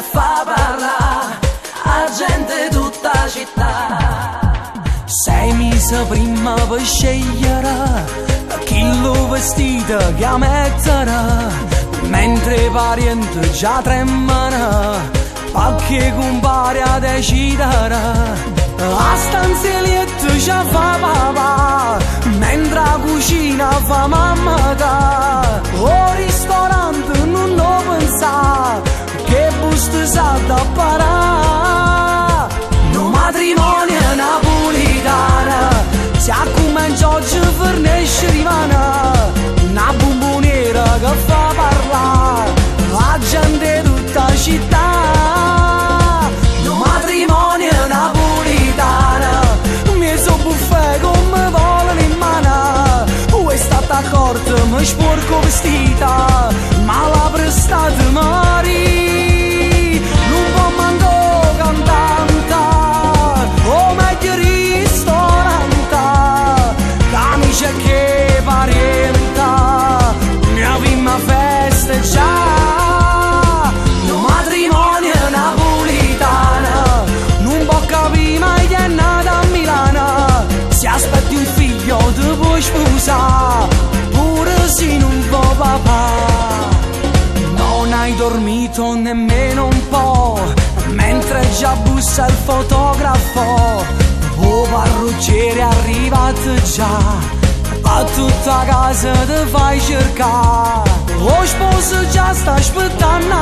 che fa parlare a gente tutta la città. Sei mesi prima per scegliere chi lo vestita che ammetterà, mentre i parenti già tremano, perché compare a decidere. La stanzietta già fa papà, mentre la cucina fa mamma da, o ristorante da parà no matrimonio napolitana si cominciò a fornisce rimane una bomboniera che fa parlare. La gente tutta città. No matrimonio napolitana mi so buffè come vogliono in mano. È stata accorta mi sporco vestita. Ma la prestata mari puoi sposare pure se non vuoi papà non hai dormito nemmeno un po' mentre già bussa il fotografo. O parrucciere è arrivato già a tutta casa ti fai cercare. O sposo già sta aspettando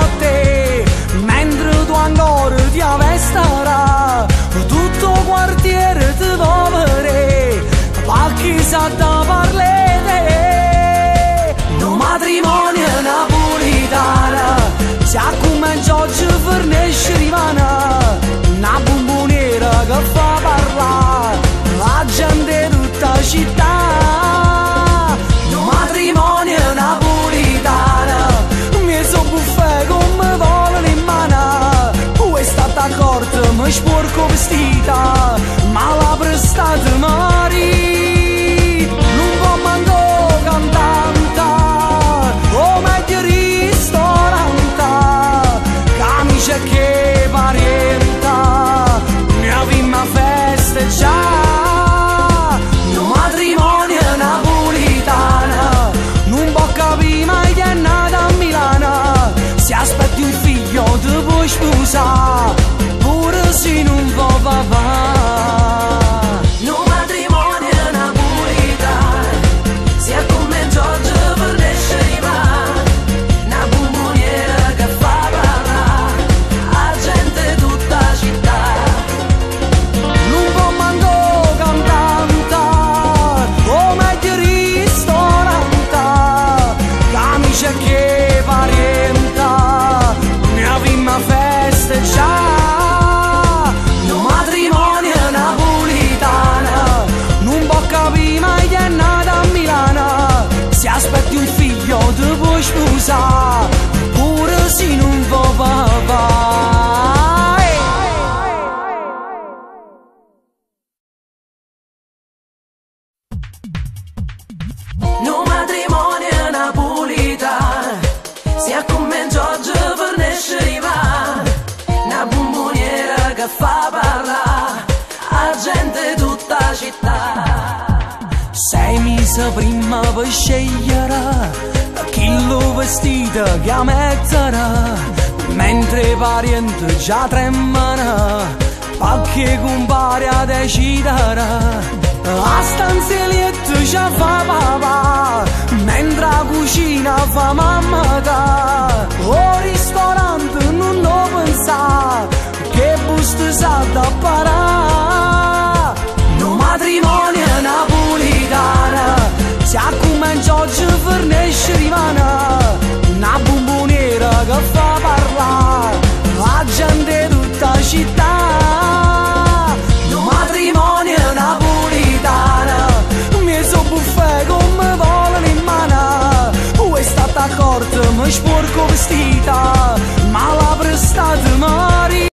Cârnești și Rivana Mesi prima per scegliere chi lo vestito che metterà mentre i parenti già tremano perché compare a decidere a stanzelietto ci fa papà mentre la cucina fa mamma da o ristorante non lo pensa che busto sa da parà